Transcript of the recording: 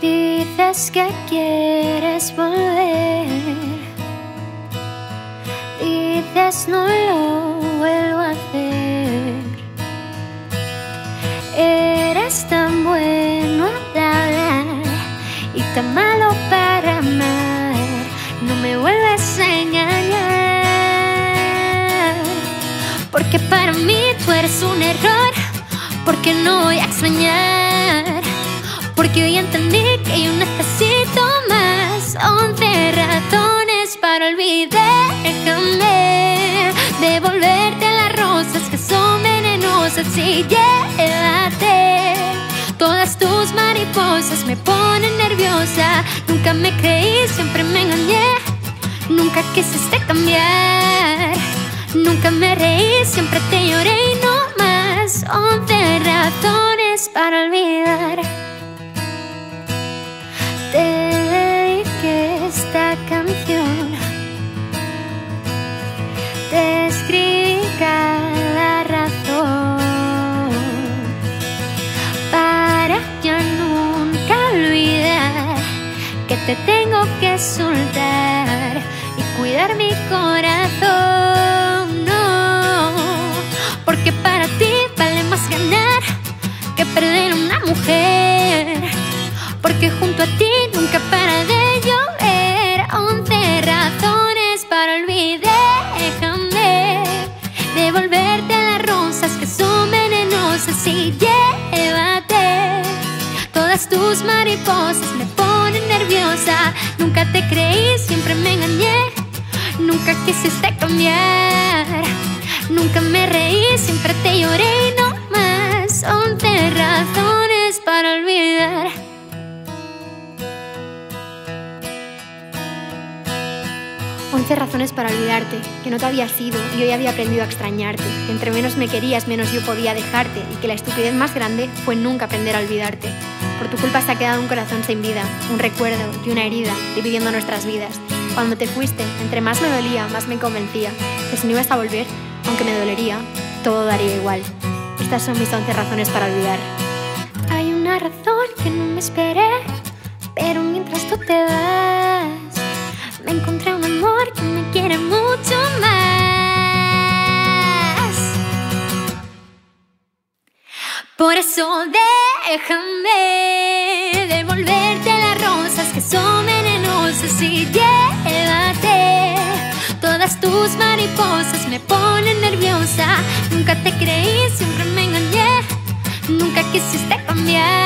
Dices que quieres volver. Dices no lo vuelvo a hacer. Eres tan bueno para hablar y tan malo para amar. No me vuelves a engañar. Porque para mí tú eres un error. Porque no voy a extrañar. Porque hoy entendí que yo necesito más. Once razones para olvidarme. Devolverte las rosas que son venenosas y llévate. Todas tus mariposas me ponen nerviosa. Nunca me creí, siempre me engañé. Te tengo que soltar y cuidar mi corazón. No, porque para ti vale más ganar que perder una mujer. Porque junto a ti nunca para de llover. Once razones para olvidarme. Devolverte las rosas que son venenosas y llévate. Todas tus mariposas me nerviosa. Nunca te creí, siempre me engañé. Nunca quisiste cambiar. Nunca me reí, siempre te lloré y no más. Once razones para olvidar. Once razones para olvidarte, que no te había sido y hoy había aprendido a extrañarte, que entre menos me querías, menos yo podía dejarte y que la estupidez más grande fue nunca aprender a olvidarte. Por tu culpa se ha quedado un corazón sin vida, un recuerdo y una herida dividiendo nuestras vidas. Cuando te fuiste, entre más me dolía, más me convencía que si no ibas a volver, aunque me dolería, todo daría igual. Estas son mis once razones para olvidar. Hay una razón que no me esperé, pero mientras tú te vas, me encontré un amor que me quiere mucho más. Por eso déjame devolverte las rosas que son venenosas y llévate. Todas tus mariposas me ponen nerviosa. Nunca te creí, siempre me engañé. Nunca quisiste cambiar.